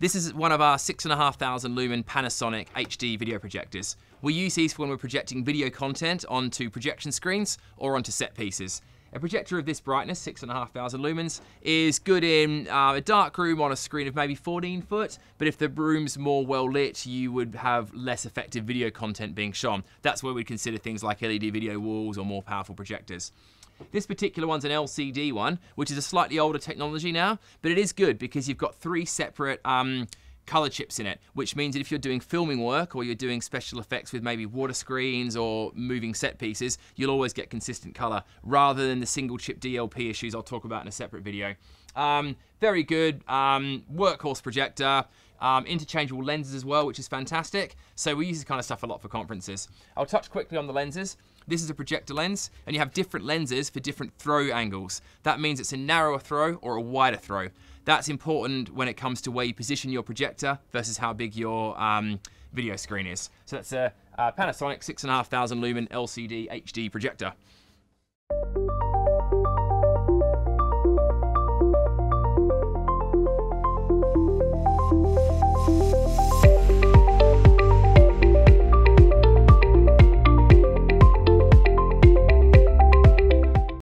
This is one of our 6,500 lumen Panasonic HD video projectors. We use these when we're projecting video content onto projection screens or onto set pieces. A projector of this brightness, 6,500 lumens, is good in uh, a dark room on a screen of maybe 14 foot, but if the room's more well lit, you would have less effective video content being shown. That's where we'd consider things like LED video walls or more powerful projectors. This particular one's an LCD one, which is a slightly older technology now, but it is good because you've got three separate um, color chips in it, which means that if you're doing filming work or you're doing special effects with maybe water screens or moving set pieces, you'll always get consistent color rather than the single chip DLP issues I'll talk about in a separate video. Um, very good um, workhorse projector. Um, interchangeable lenses as well, which is fantastic. So we use this kind of stuff a lot for conferences. I'll touch quickly on the lenses. This is a projector lens, and you have different lenses for different throw angles. That means it's a narrower throw or a wider throw. That's important when it comes to where you position your projector versus how big your um, video screen is. So that's a, a Panasonic 6,500 lumen LCD HD projector.